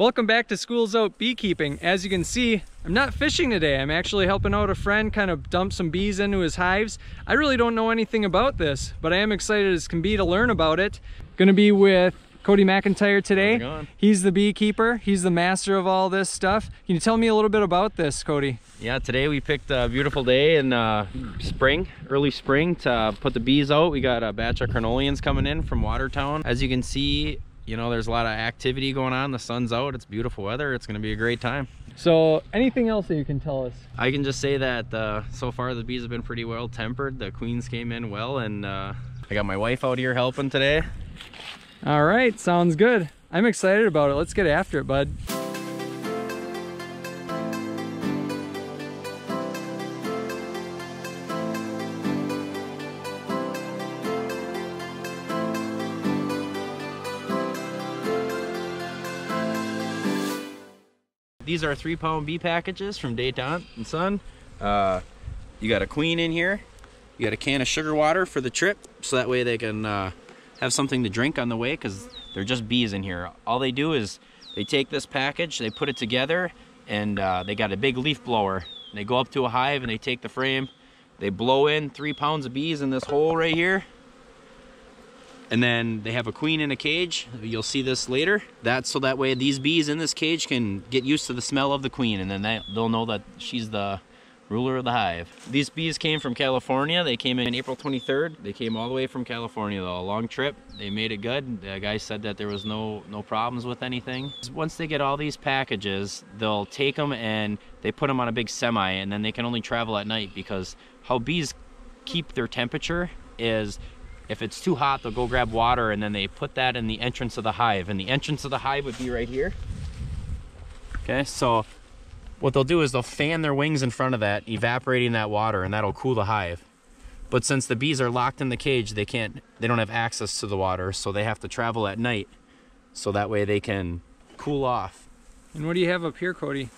Welcome back to Schools Out Beekeeping. As you can see, I'm not fishing today. I'm actually helping out a friend kind of dump some bees into his hives. I really don't know anything about this, but I am excited as can be to learn about it. Gonna be with Codi McIntyre today. He's the beekeeper. He's the master of all this stuff. Can you tell me a little bit about this, Codi? Yeah, today we picked a beautiful day in uh, spring, early spring to put the bees out. We got a batch of carnelians coming in from Watertown. As you can see, you know, there's a lot of activity going on. The sun's out, it's beautiful weather. It's gonna be a great time. So anything else that you can tell us? I can just say that uh, so far the bees have been pretty well tempered. The queens came in well and uh, I got my wife out here helping today. All right, sounds good. I'm excited about it. Let's get after it, bud. These are three pound bee packages from Dadant and Son. Uh, you got a queen in here. You got a can of sugar water for the trip, so that way they can uh, have something to drink on the way because they're just bees in here. All they do is they take this package, they put it together, and uh, they got a big leaf blower. They go up to a hive and they take the frame, they blow in three pounds of bees in this hole right here. And then they have a queen in a cage. You'll see this later. That's so that way these bees in this cage can get used to the smell of the queen and then they, they'll know that she's the ruler of the hive. These bees came from California. They came in April 23rd. They came all the way from California though, a long trip. They made it good. The guy said that there was no, no problems with anything. Once they get all these packages, they'll take them and they put them on a big semi and then they can only travel at night because how bees keep their temperature is if it's too hot, they'll go grab water and then they put that in the entrance of the hive. And the entrance of the hive would be right here. Okay, so what they'll do is they'll fan their wings in front of that, evaporating that water, and that'll cool the hive. But since the bees are locked in the cage, they can't, they don't have access to the water, so they have to travel at night, so that way they can cool off. And what do you have up here, Codi?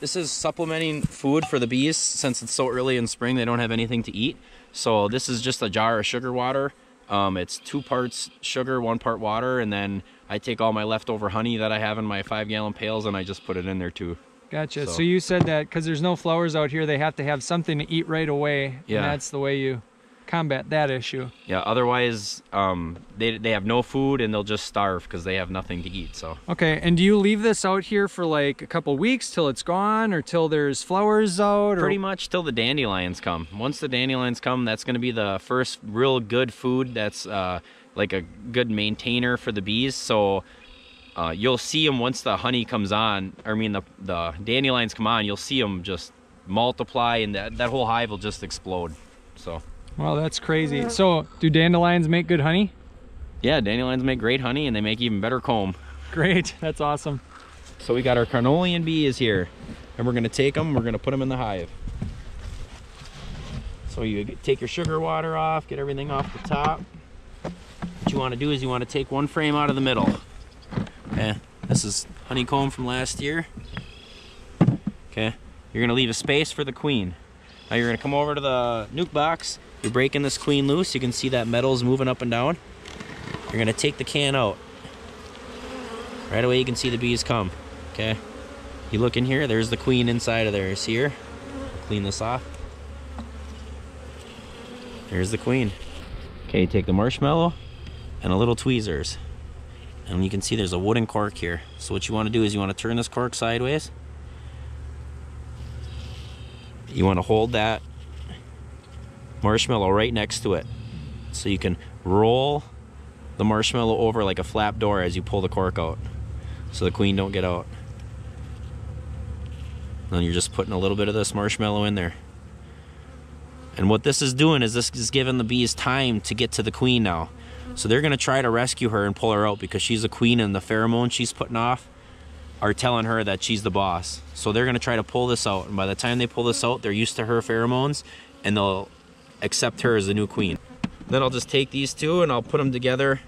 This is supplementing food for the bees since it's so early in spring, they don't have anything to eat. So this is just a jar of sugar water. Um, it's two parts sugar, one part water, and then I take all my leftover honey that I have in my five gallon pails and I just put it in there too. Gotcha. So, so you said that because there's no flowers out here, they have to have something to eat right away. Yeah. And that's the way you combat that issue. Yeah. Otherwise, um, they they have no food and they'll just starve because they have nothing to eat. So. Okay. And do you leave this out here for like a couple weeks till it's gone, or till there's flowers out? Or... Pretty much till the dandelions come. Once the dandelions come, that's going to be the first real good food. That's uh, like a good maintainer for the bees. So uh, you'll see them once the honey comes on, I mean the, the dandelions come on, you'll see them just multiply and that, that whole hive will just explode. So. Wow, that's crazy. So do dandelions make good honey? Yeah, dandelions make great honey and they make even better comb. Great, that's awesome. So we got our carnelian bees here and we're gonna take them, we're gonna put them in the hive. So you take your sugar water off, get everything off the top. What you wanna do is you wanna take one frame out of the middle. Okay, this is honeycomb from last year. Okay, you're gonna leave a space for the queen. Now you're gonna come over to the nuc box. You're breaking this queen loose. You can see that metal's moving up and down. You're gonna take the can out. Right away you can see the bees come. Okay, you look in here. There's the queen inside of there. See here? Clean this off. There's the queen. Okay, take the marshmallow and a little tweezers and you can see there's a wooden cork here so what you want to do is you want to turn this cork sideways you want to hold that marshmallow right next to it so you can roll the marshmallow over like a flap door as you pull the cork out so the queen don't get out and you're just putting a little bit of this marshmallow in there and what this is doing is this is giving the bees time to get to the queen now so they're going to try to rescue her and pull her out because she's a queen and the pheromones she's putting off are telling her that she's the boss. So they're going to try to pull this out. And by the time they pull this out, they're used to her pheromones and they'll accept her as the new queen. Then I'll just take these two and I'll put them together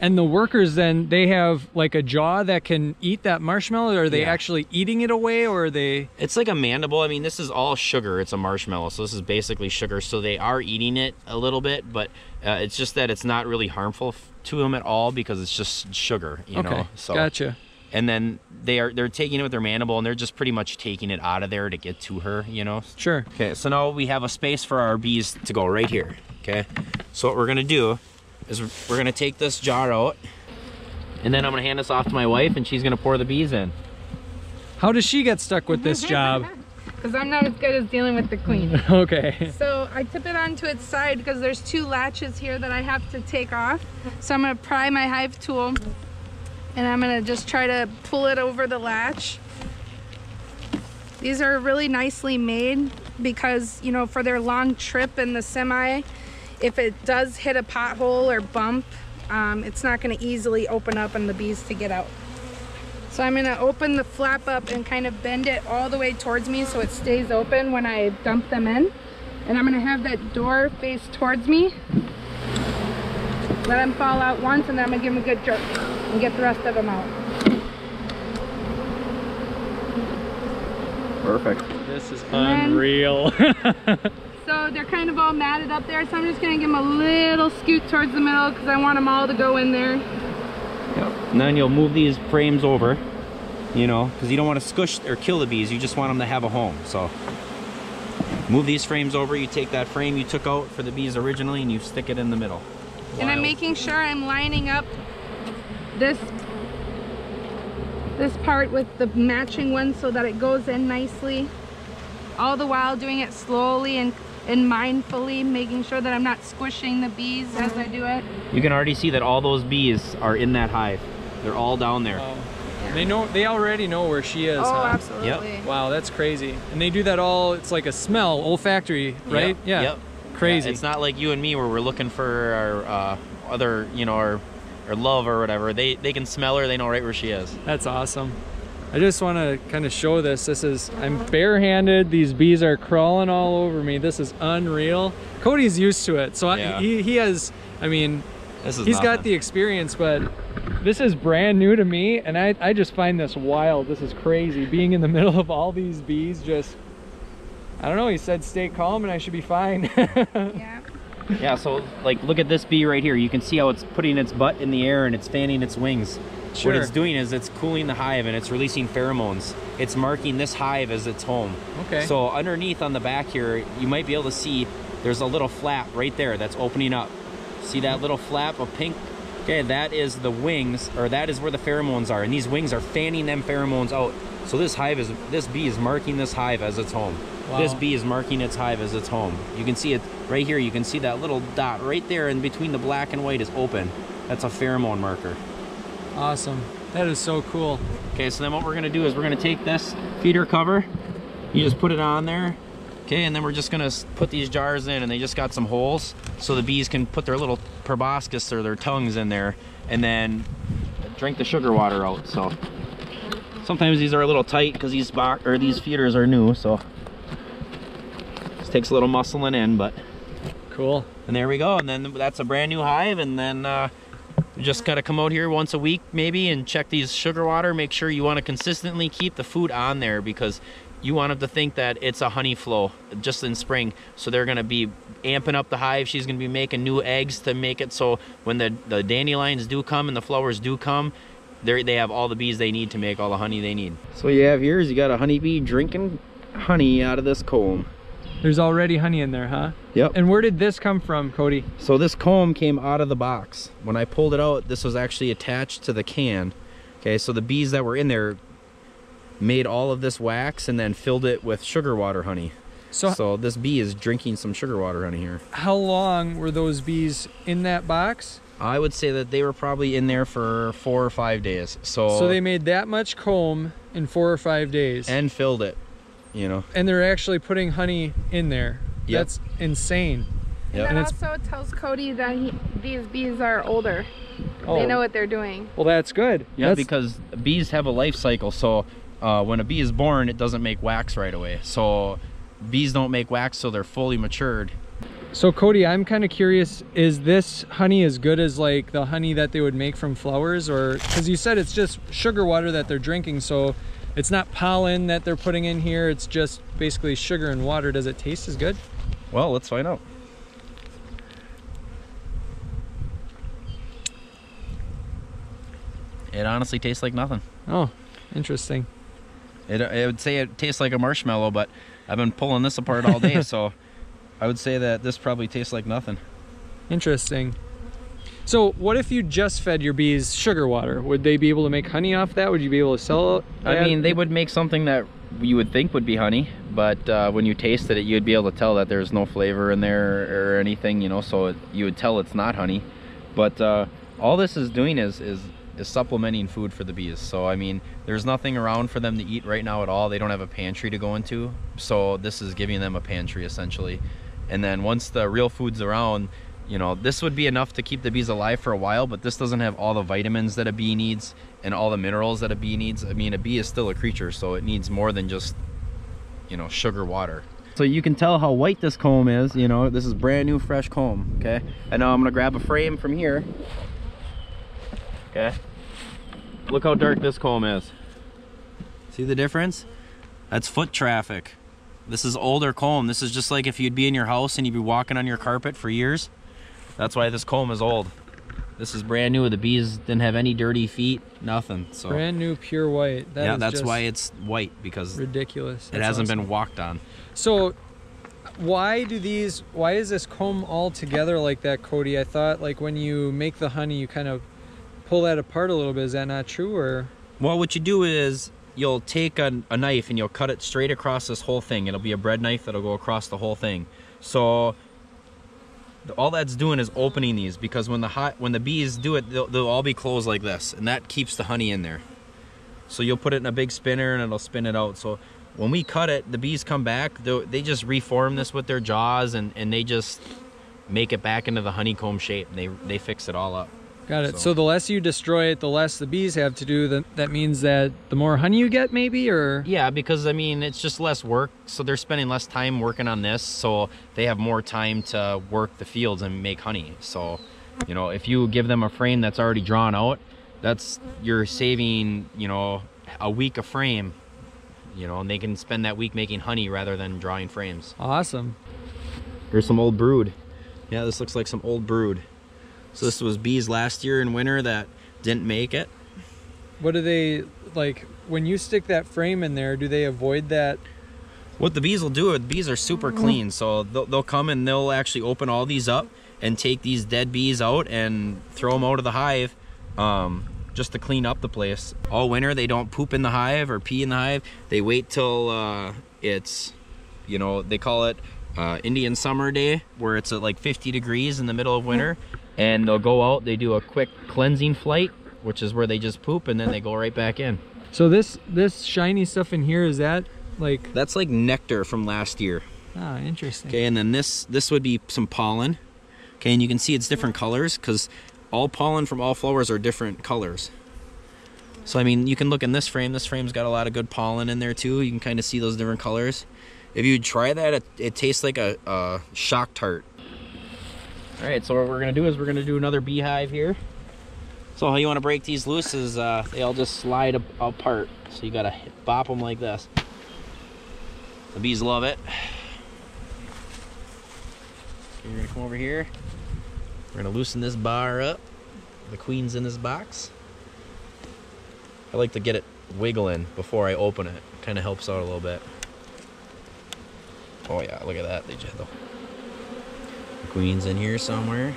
and the workers then, they have like a jaw that can eat that marshmallow? Are they yeah. actually eating it away or are they? It's like a mandible. I mean, this is all sugar. It's a marshmallow. So this is basically sugar. So they are eating it a little bit, but uh, it's just that it's not really harmful to them at all because it's just sugar, you okay. know? So, gotcha. And then they are they're taking it with their mandible and they're just pretty much taking it out of there to get to her, you know. Sure. Okay, so now we have a space for our bees to go right here. Okay, so what we're gonna do is we're gonna take this jar out, and then I'm gonna hand this off to my wife, and she's gonna pour the bees in. How does she get stuck with this job? Because I'm not as good as dealing with the queen. okay. So I tip it onto its side because there's two latches here that I have to take off. So I'm gonna pry my hive tool and I'm gonna just try to pull it over the latch. These are really nicely made because, you know, for their long trip in the semi, if it does hit a pothole or bump, um, it's not gonna easily open up and the bees to get out. So I'm gonna open the flap up and kind of bend it all the way towards me so it stays open when I dump them in. And I'm gonna have that door face towards me. Let them fall out once and then I'm gonna give them a good jerk and get the rest of them out. Perfect. This is then- unreal. So they're kind of all matted up there. So I'm just gonna give them a little scoot towards the middle because I want them all to go in there. Yep. And then you'll move these frames over, you know, because you don't want to squish or kill the bees. You just want them to have a home. So move these frames over. You take that frame you took out for the bees originally and you stick it in the middle. And I'm making sure I'm lining up this this part with the matching one so that it goes in nicely. All the while doing it slowly and, and mindfully, making sure that I'm not squishing the bees as I do it. You can already see that all those bees are in that hive. They're all down there. Wow. They know they already know where she is. oh, huh? absolutely. Wow, that's crazy. And they do that all it's like a smell, olfactory, right? Yep, Yeah. Yep. Crazy. Yeah, it's not like you and me where we're looking for our uh, other, you know, our, our love or whatever. They they can smell her. They know right where she is. That's awesome. I just want to kind of show this. This is, I'm barehanded. These bees are crawling all over me. This is unreal. Codi's used to it. So I, he, he has, I mean, This is he's got the experience, but this is brand new to me. And I, I just find this wild. This is crazy. Being in the middle of all these bees just, I don't know. He said stay calm and I should be fine. Yeah. Yeah, so like look at this bee right here. You can see how it's putting its butt in the air and it's fanning its wings. Sure. What it's doing is it's cooling the hive and it's releasing pheromones. It's marking this hive as its home. Okay. So underneath on the back here, you might be able to see there's a little flap right there that's opening up. See that little flap of pink? Okay, that is the wings, or that is where the pheromones are, and these wings are fanning them pheromones out. So this hive is, this bee is marking this hive as its home. This bee is marking its hive as its home. You can see it right here. You can see that little dot right there, and between the black and white is open. That's a pheromone marker. awesome. That is so cool. Okay, so then what we're gonna do is we're gonna take this feeder cover, you just put it on there, okay, and then we're just gonna put these jars in and they just got some holes so the bees can put their little proboscis or their tongues in there and then drink the sugar water out, so. Sometimes these are a little tight because these bo- or these feeders are new, so. This takes a little muscling in, but Cool. and there we go. And then that's a brand new hive. And then uh, just gotta come out here once a week maybe and check these sugar water. Make sure you want to consistently keep the food on there because you want them to think that it's a honey flow just in spring. So they're gonna be amping up the hive. She's gonna be making new eggs to make it so when the, the dandelions do come and the flowers do come, they they have all the bees they need to make all the honey they need. So what you have here is you got a honeybee drinking honey out of this comb. There's already honey in there, huh? Yep. And where did this come from, Codi? So this comb came out of the box. When I pulled it out, this was actually attached to the can. Okay, so the bees that were in there made all of this wax and then filled it with sugar water honey. So, So this bee is drinking some sugar water honey here. how long were those bees in that box? I would say that they were probably in there for four or five days. So, So they made that much comb in four or five days. and filled it, you know. and they're actually putting honey in there. Yep. That's insane. Yep. And And that it's- also tells Codi that he, these bees are older. Oh, They know what they're doing. well, that's good. Yeah, That's- because bees have a life cycle. So uh, when a bee is born, it doesn't make wax right away. So bees don't make wax till they're fully matured. So Codi, I'm kind of curious. Is this honey as good as like the honey that they would make from flowers, or because you said it's just sugar water that they're drinking, so it's not pollen that they're putting in here. It's just basically sugar and water. Does it taste as good? Well, let's find out. It honestly tastes like nothing. Oh, interesting. It, I would say it tastes like a marshmallow, but I've been pulling this apart all day, so I would say that this probably tastes like nothing. Interesting. So, what if you just fed your bees sugar water? Would they be able to make honey off that? Would you be able to sell it? I mean, they would make something that you would think would be honey, but uh, when you tasted it, you'd be able to tell that there's no flavor in there or anything, you know. So it, you would tell it's not honey. But uh, all this is doing is is is supplementing food for the bees. So I mean, there's nothing around for them to eat right now at all. They don't have a pantry to go into. So this is giving them a pantry essentially. And then once the real food's around, you know, this would be enough to keep the bees alive for a while, but this doesn't have all the vitamins that a bee needs and all the minerals that a bee needs. I mean, a bee is still a creature, so it needs more than just, you know, sugar water. So you can tell how white this comb is, you know, this is brand new fresh comb, okay? And now I'm gonna grab a frame from here. Okay. Look how dark this comb is. See the difference? That's foot traffic. This is older comb. This is just like if you'd be in your house and you'd be walking on your carpet for years. That's why this comb is old. This is brand new. The bees didn't have any dirty feet, nothing. So brand new, pure white. That yeah, that's why it's white because ridiculous. it hasn't awesome. been walked on. So, why do these? Why is this comb all together like that, Codi? I thought like when you make the honey, you kind of pull that apart a little bit. Is that not true, or? Well, what you do is you'll take a, a knife and you'll cut it straight across this whole thing. It'll be a bread knife that'll go across the whole thing. So all that's doing is opening these because when the hot when the bees do it, they'll, they'll all be closed like this, and that keeps the honey in there. So you'll put it in a big spinner and it'll spin it out. So when we cut it, the bees come back. They just reform this with their jaws and and they just make it back into the honeycomb shape. And they they fix it all up. Got it. So, So- the less you destroy it, the less the bees have to do. That that means that the more honey you get, maybe, or Yeah, because I mean it's just less work, so they're spending less time working on this, so they have more time to work the fields and make honey. So, you know, if you give them a frame that's already drawn out, that's you're saving, you know, a week of frame. You know, and they can spend that week making honey rather than drawing frames. awesome. Here's some old brood. Yeah, this looks like some old brood. So this was bees last year in winter that didn't make it. What do they like when you stick that frame in there? Do they avoid that? What the bees will do, the bees are super clean, so they'll, they'll come and they'll actually open all these up and take these dead bees out and throw them out of the hive um, just to clean up the place. All winter, they don't poop in the hive or pee in the hive. They wait till uh, it's, you know, they call it uh, Indian summer day, where it's at like 50 degrees in the middle of winter, and they'll go out, they do a quick cleansing flight, which is where they just poop and then they go right back in. So this this shiny stuff in here is that like That's like nectar from last year. ah interesting. Okay, and then this this would be some pollen. Okay, and you can see it's different colors because all pollen from all flowers are different colors. So I mean, you can look in this frame. This frame's got a lot of good pollen in there too. You can kind of see those different colors. If you try that, it, it tastes like a, a shock tart. All right, so what we're gonna do is we're gonna do another beehive here. So how you want to break these loose is uh, they all just slide apart. So you gotta bop them like this. The bees love it. Okay, You're gonna come over here. We're gonna loosen this bar up. The queen's in this box. I like to get it wiggling before I open it. Kind of helps out a little bit. Oh yeah, look at that. They just queen's in here somewhere.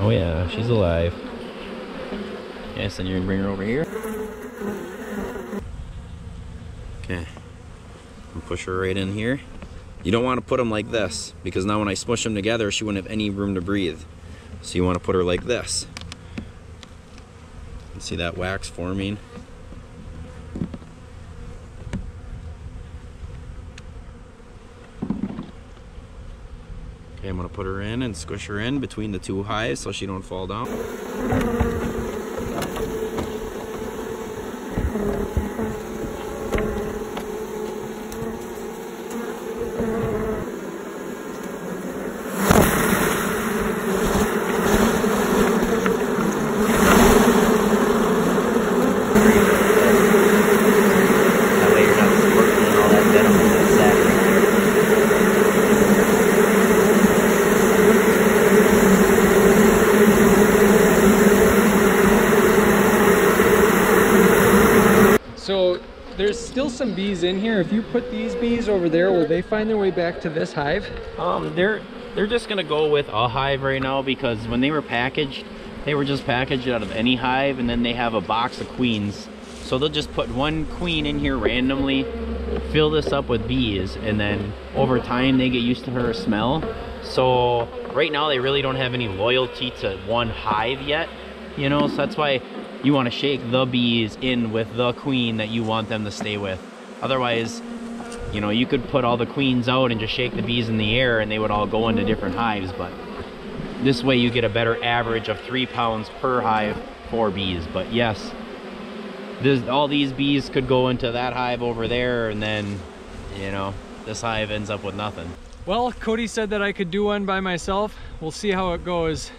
Oh yeah, she's alive. Yes, and you're gonna bring her over here. Okay. And push her right in here. You don't want to put them like this because now when I smush them together, she wouldn't have any room to breathe. So you want to put her like this. You see that wax forming? Okay, I'm gonna put her in and squish her in between the two hives so she don't fall down. That way you're not working in all that venom in that sack right there. there's still some bees in here. If you put these bees over there, will they find their way back to this hive? Um, they're they're just gonna go with a hive right now because when they were packaged, they were just packaged out of any hive, and then they have a box of queens. So they'll just put one queen in here randomly, fill this up with bees, and then over time they get used to her smell. So right now they really don't have any loyalty to one hive yet, you know. So that's why you want to shake the bees in with the queen that you want them to stay with. Otherwise, you know, you could put all the queens out and just shake the bees in the air and they would all go into different hives, but this way you get a better average of three pounds per hive for bees. But yes, this, all these bees could go into that hive over there and then, you know, this hive ends up with nothing. Well, Codi said that I could do one by myself. We'll see how it goes.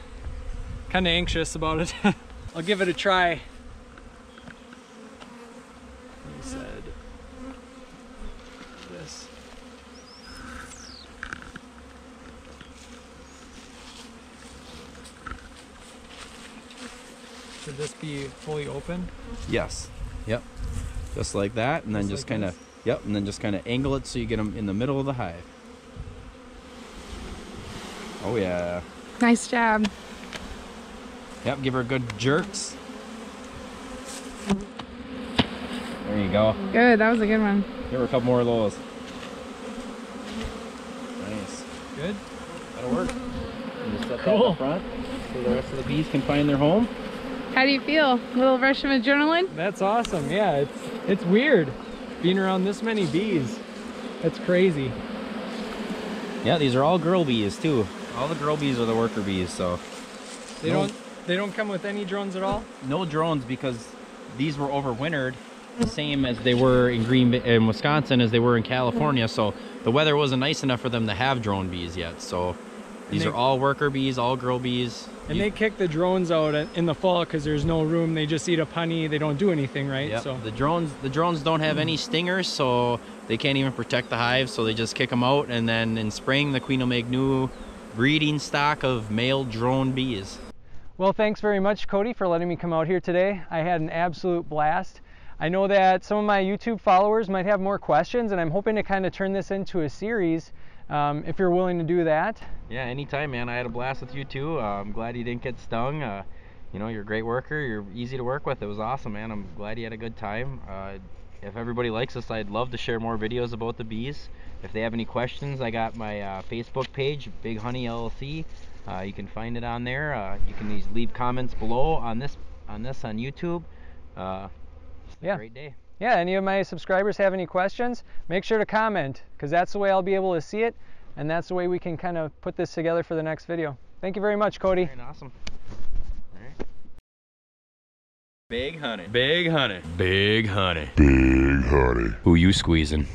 Kind of anxious about it. I'll give it a try. He said this. Should this be fully open? Yes. Yep. Just like that, and then Just just like kind of, yep, and then just kind of angle it so you get them in the middle of the hive. Oh yeah. Nice job. Yep, give her good jerks. There you go. Good, that was a good one. Give her a couple more of those. Nice. Good? That'll work. And just set that Cool. up front so the rest of the bees can find their home. How do you feel? A little rush of adrenaline? That's awesome. Yeah, it's it's weird being around this many bees. That's crazy. Yeah, these are all girl bees too. All the girl bees are the worker bees, so They No. don't they don't come with any drones at all? no drones because these were overwintered the same as they were in Green in Wisconsin as they were in California. So the weather wasn't nice enough for them to have drone bees yet. So these they- are all worker bees, all girl bees. And You- they kick the drones out in- the fall because there's no room. They just eat up honey. They don't do anything, right? Yep. So The drones the drones don't have any stingers, so they can't even protect the hive. So they just kick them out, and then in spring the queen will make new breeding stock of male drone bees. Well, thanks very much, Codi, for letting me come out here today. I had an absolute blast. I know that some of my YouTube followers might have more questions, and I'm hoping to kind of turn this into a series um, if you're willing to do that. Yeah, anytime, man. I had a blast with you too. Uh, I'm glad you didn't get stung. Uh, you know, you're a great worker. You're easy to work with. It was awesome, man. I'm glad you had a good time. Uh, if everybody likes this, I'd love to share more videos about the bees. If they have any questions, I got my uh, Facebook page, Big Honey LLC. Uh, you can find it on there. Uh, you can leave- comments below on this on this on YouTube. Uh, Yeah. great day. Yeah, any of my subscribers have any questions, make sure to comment because that's the way I'll be able to see it, and that's the way we can kind of put this together for the next video. Thank you very much, Codi. Alright, awesome. Alright. Big honey. Big honey. Big honey. Big honey. Who you squeezing?